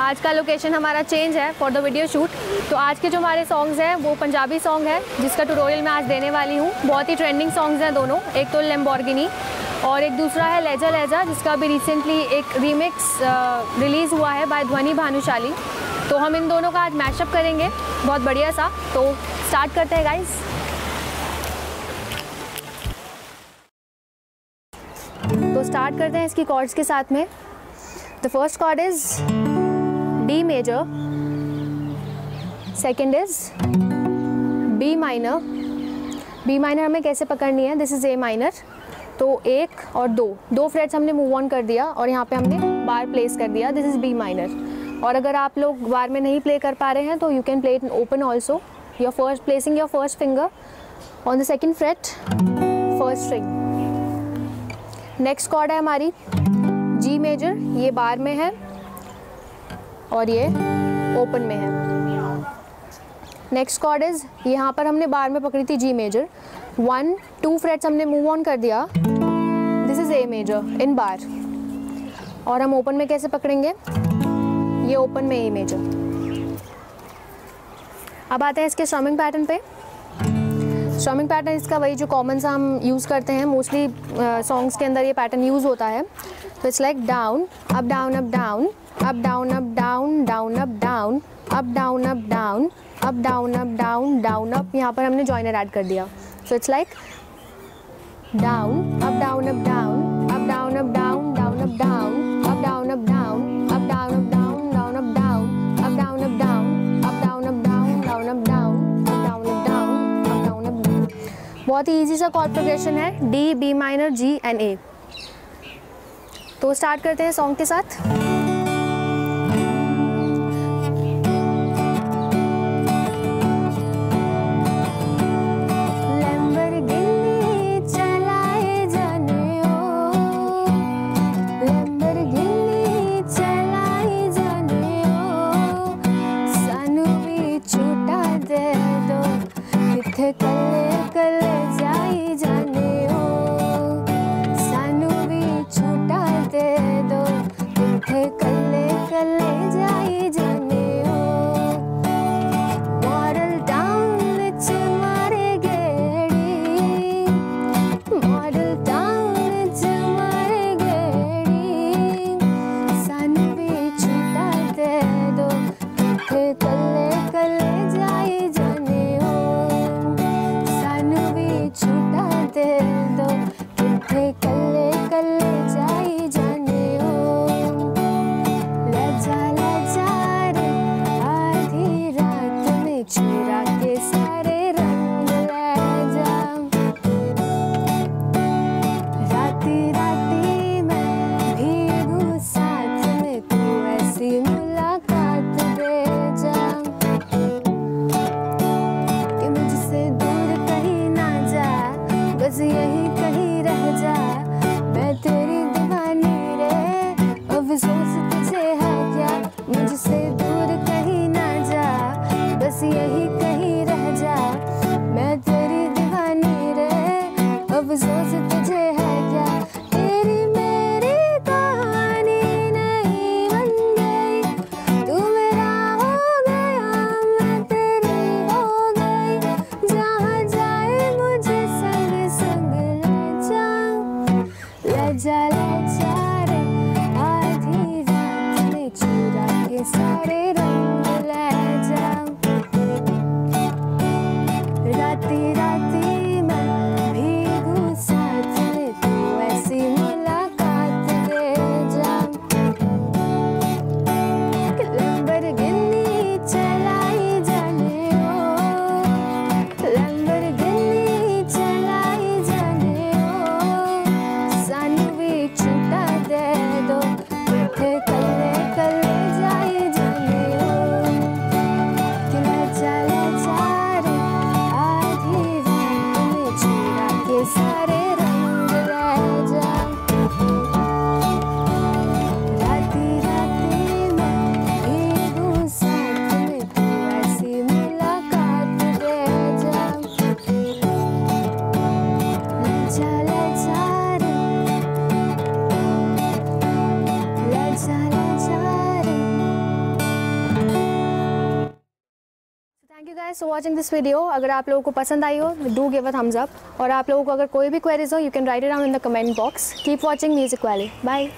आज का लोकेशन हमारा चेंज है फॉर द वीडियो शूट तो आज के जो हमारे सॉन्ग्स हैं, वो पंजाबी सॉन्ग है, जिसका ट्यूटोरियल मैं आज देने वाली हूँ. बहुत ही ट्रेंडिंग सॉन्ग्स हैं दोनों. एक तो लेम्बॉर्गिनी और एक दूसरा है लेजा लेजा जिसका अभी रिसेंटली एक रीमिक्स रिलीज़ हुआ है बाय ध्वनि भानुशाली तो हम इन दोनों का आज मैशअप करेंगे. बहुत बढ़िया सा. तो स्टार्ट करते हैं गाइज़ तो स्टार्ट करते हैं इसकी कॉर्ड्स के साथ में. The first chord is D major second is B minor B minor हमें कैसे पकड़नी है? दिस इज़ ए माइनर तो एक और दो। दो फ्रेट्स हमने मूव ऑन कर दिया और यहाँ पे हमने बार प्लेस कर दिया। दिस इज़ बी माइनर और अगर आप लोग बार में नहीं प्ले कर पा रहे हैं तो you can play it open also your first placing your first finger on the second fret first string next chord है हमारी जी मेजर ये बार में है। और ये ओपन में है। नेक्स्ट कॉर्ड इज़ यहाँ पर हमने बार में पकड़ी थी G major one two frets हमने मूव ऑन कर दिया। This is A major in bar और हम ओपन में कैसे पकड़ेंगे? ये ओपन में ए मेजर अब आते हैं इसके स्ट्रमिंग पैटर्न पे। स्ट्रमिंग पैटर्न इसका वही जो कॉमन सा हम यूज़ करते हैं। मोस्टली सॉन्ग्स के अंदर ये पैटर्न यूज़ होता है। तो it's like down up down up down up down up down down up down up down up down up down up down down up यहाँ पर हमने जॉइनर ऐड कर दिया so it's like down up down up down up down up down down up down up down up down up down up down down up down up down up down up down up down down up down up down up down up down up down बहुत ही easy सा chord progression है D B minor G and A तो start करते हैं song के साथ। यही कहीं रह जा। मैं तेरी दीवानी रे अफसोस तुझे है क्या? तेरी मेरी कहानी नहीं बन गई। तू मेरा हो गया, मैं तेरी हो गई। जहाँ जाए मुझे संग संग ले जा। ले जा राती राती फॉर वॉचिंग दिस वीडियो अगर आप लोगों को पसंद आई हो do give a thumbs up और आप लोगों को अगर कोई भी क्वेरीज हो you can write it down in the comment box keep watching music वाली बाय